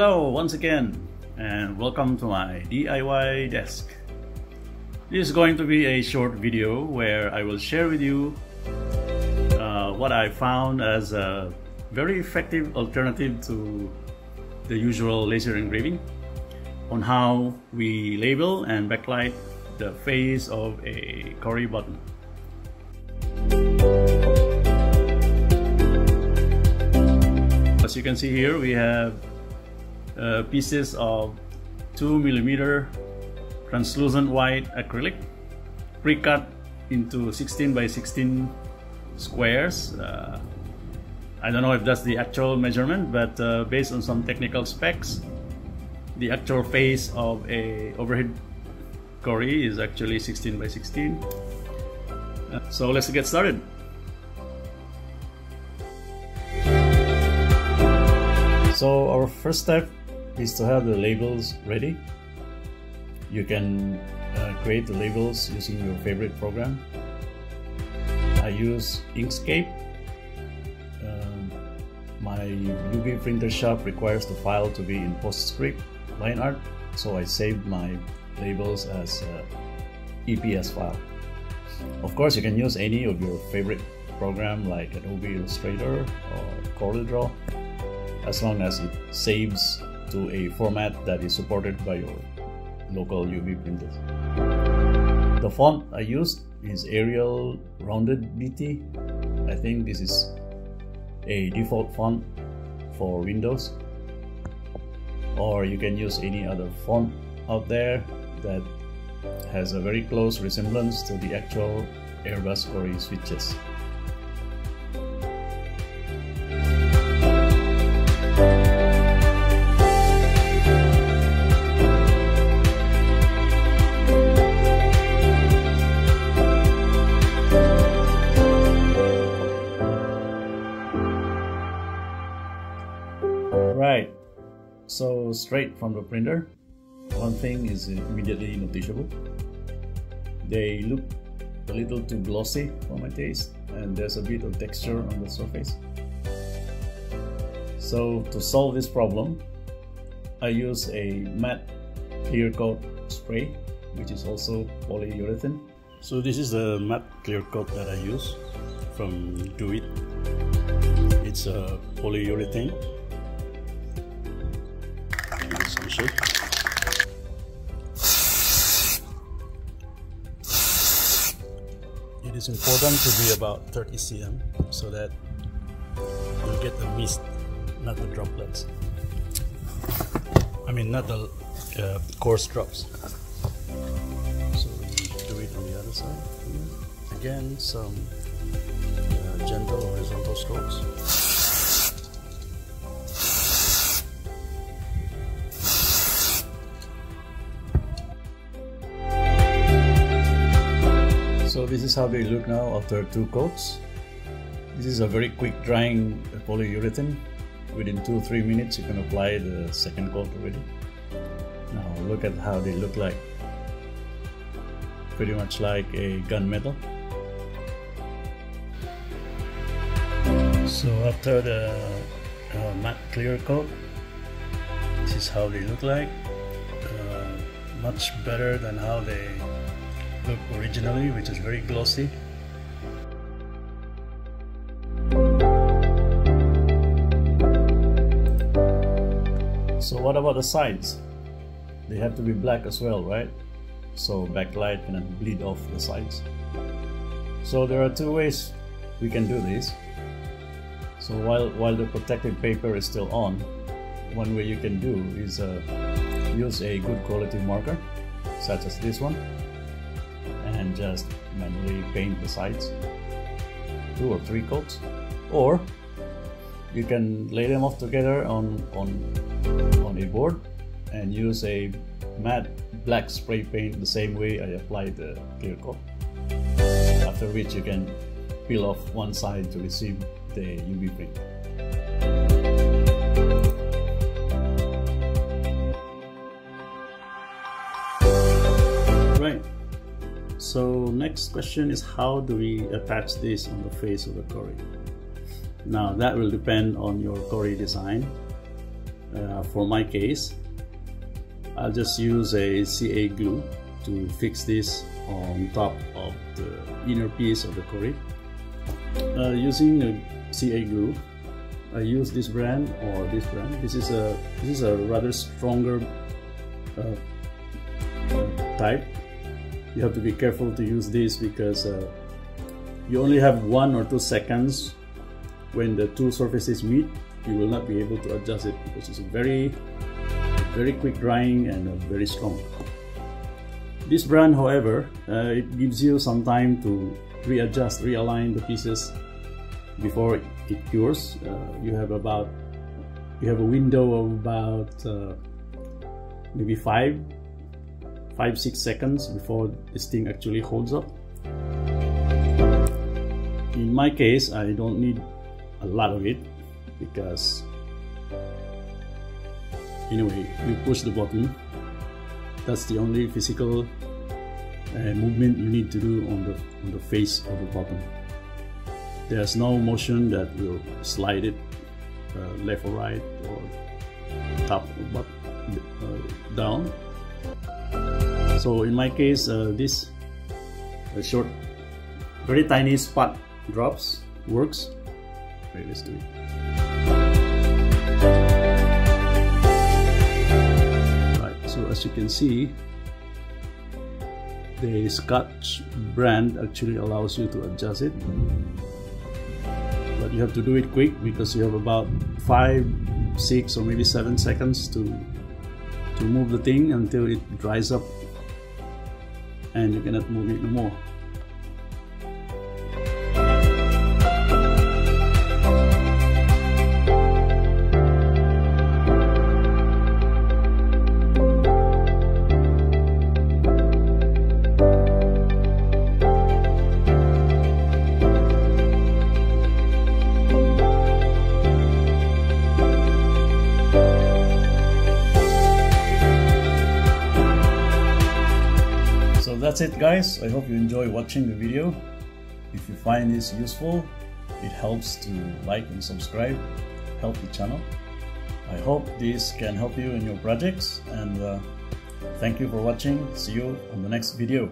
Hello once again and welcome to my DIY desk. This is going to be a short video where I will share with you uh, what I found as a very effective alternative to the usual laser engraving on how we label and backlight the face of a Korry button. As you can see here, we have uh, pieces of 2 millimeter translucent white acrylic pre-cut into 16 by 16 squares. Uh, I don't know if that's the actual measurement, but uh, based on some technical specs, the actual face of a overhead Korry is actually 16 by 16. Uh, so let's get started. So our first step is to have the labels ready. You can uh, create the labels using your favorite program. I use Inkscape. Um, my UV printer shop requires the file to be in PostScript line art, so I saved my labels as EPS file. Of course, you can use any of your favorite program like Adobe Illustrator or CorelDRAW as long as it saves to a format that is supported by your local UV printers. The font I used is Arial Rounded BT. I think this is a default font for Windows or you can use any other font out there that has a very close resemblance to the actual Airbus Korry switches. So straight from the printer, one thing is immediately noticeable. They look a little too glossy for my taste and there's a bit of texture on the surface. So to solve this problem, I use a matte clear coat spray which is also polyurethane. So this is the matte clear coat that I use from Do It. It's a polyurethane. It is important to be about 30 cm so that you get the mist, not the droplets. I mean, not the uh, coarse drops. So we do it on the other side. Again, some uh, gentle horizontal strokes. This is how they look now after two coats. This is a very quick drying polyurethane. Within 2-3 minutes you can apply the second coat already. Now look at how they look like. Pretty much like a gunmetal. So after the uh, matte clear coat, this is how they look like. Uh, much better than how they look originally, which is very glossy. So what about the sides? They have to be black as well, right? So backlight cannot bleed off the sides. So there are two ways we can do this. So while, while the protective paper is still on, one way you can do is uh, use a good quality marker, such as this one, and just manually paint the sides, two or three coats, or you can lay them off together on, on, on a board and use a matte black spray paint the same way I applied the clear coat. After which you can peel off one side to receive the UV print. Right. So next question is how do we attach this on the face of the Korry? Now that will depend on your Korry design. uh, for my case I'll just use a CA glue to fix this on top of the inner piece of the Korry. Uh, using a CA glue, I use this brand or this brand. This is a this is a rather stronger uh, type. You have to be careful to use this because uh, you only have one or two seconds when the two surfaces meet. You will not be able to adjust it because it's very very quick drying and very strong. This brand, however, uh, it gives you some time to readjust, realign the pieces before it cures. Uh, you have about you have a window of about uh, maybe five, five six seconds before this thing actually holds up. In my case, I don't need a lot of it because anyway you push the button. That's the only physical uh, movement you need to do on the on the face of the button. There's no motion that will slide it uh, left or right or top or uh, down so in my case uh, this short very tiny spot drops works. Okay let's do it. As you can see the Scotch brand actually allows you to adjust it. But you have to do it quick because you have about five six or maybe seven seconds to to move the thing until it dries up and you cannot move it no more that's it guys. I hope you enjoy watching the video. If you find this useful, it helps to like and subscribe, help the channel. I hope this can help you in your projects and uh, thank you for watching. See you on the next video.